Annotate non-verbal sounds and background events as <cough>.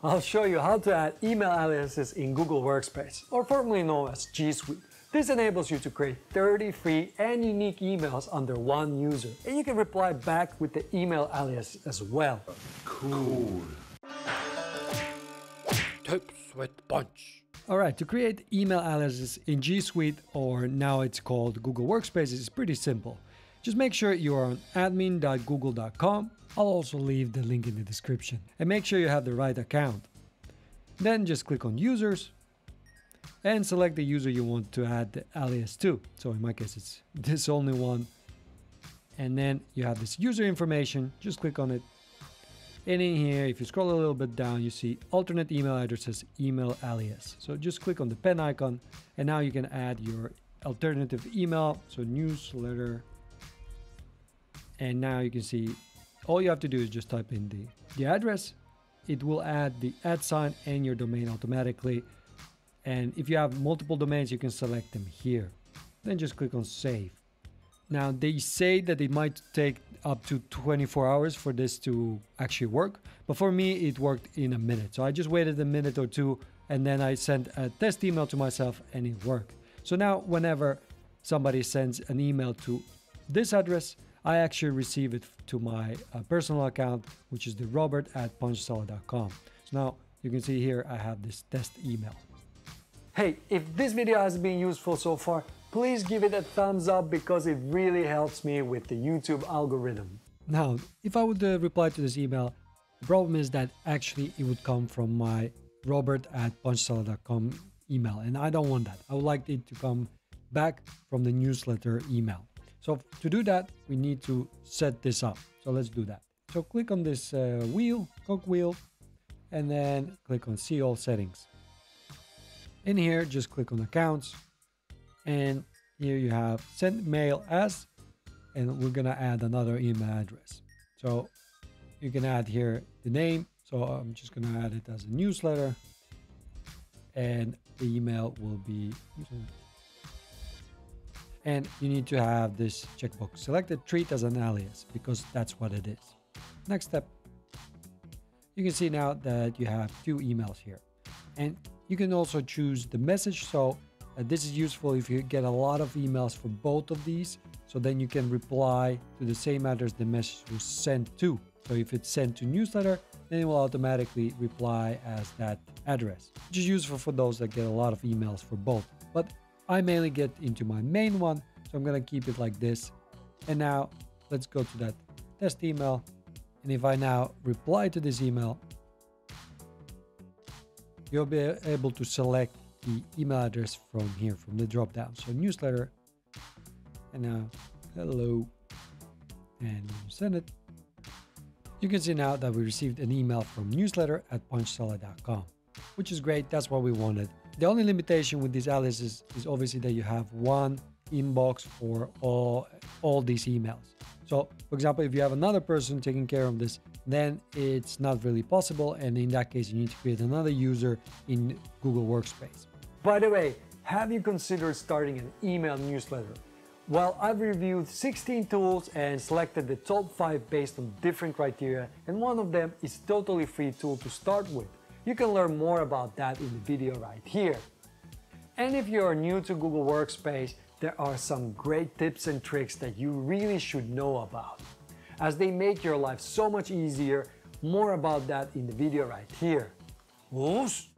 I'll show you how to add email aliases in Google Workspace, or formerly known as G Suite. This enables you to create 30 free and unique emails under one user, and you can reply back with the email alias as well. Cool. Tips with Punch. Alright, to create email aliases in G Suite, or now it's called Google Workspace, is pretty simple. Just make sure you are on admin.google.com. I'll also leave the link in the description. And make sure you have the right account. Then just click on Users and select the user you want to add the alias to. So in my case, it's <laughs> this only one. And then you have this user information. Just click on it. And in here, if you scroll a little bit down, you see alternate email addresses, email alias. So just click on the pen icon and now you can add your alternative email. So newsletter and now you can see all you have to do is just type in the, the address. It will add the at sign and your domain automatically. And if you have multiple domains you can select them here. Then just click on save. Now they say that it might take up to 24 hours for this to actually work but for me it worked in a minute. So i just waited a minute or two and then i sent a test email to myself and it worked. So now whenever somebody sends an email to this address I actually receive it to my uh, personal account, which is the robert at punchsalad.com. So now you can see here, I have this test email. Hey, if this video has been useful so far, please give it a thumbs up because it really helps me with the YouTube algorithm. Now, if I would uh, reply to this email, the problem is that actually it would come from my robert at punchsalad.com email, and I don't want that. I would like it to come back from the newsletter email. So to do that, we need to set this up. So let's do that. So click on this uh, wheel, cog wheel, and then click on see all settings. In here, just click on accounts. And here you have send mail as, and we're gonna add another email address. So you can add here the name. So I'm just gonna add it as a newsletter. And the email will be and you need to have this checkbox selected treat as an alias because that's what it is. Next step, you can see now that you have two emails here and you can also choose the message. So uh, this is useful if you get a lot of emails for both of these. So then you can reply to the same address the message was sent to. So if it's sent to newsletter, then it will automatically reply as that address, which is useful for those that get a lot of emails for both. But I mainly get into my main one, so I'm gonna keep it like this. And now let's go to that test email. And if I now reply to this email, you'll be able to select the email address from here, from the drop down. So newsletter, and now hello, and send it. You can see now that we received an email from newsletter at punchsalad.com, which is great. That's what we wanted. The only limitation with these aliases is obviously that you have one inbox for all, all these emails. So for example, if you have another person taking care of this, then it's not really possible. And in that case, you need to create another user in Google Workspace. By the way, have you considered starting an email newsletter? Well, I've reviewed 16 tools and selected the top 5 based on different criteria and one of them is totally free tool to start with. You can learn more about that in the video right here. And if you are new to Google Workspace, there are some great tips and tricks that you really should know about, as they make your life so much easier. More about that in the video right here. Oops.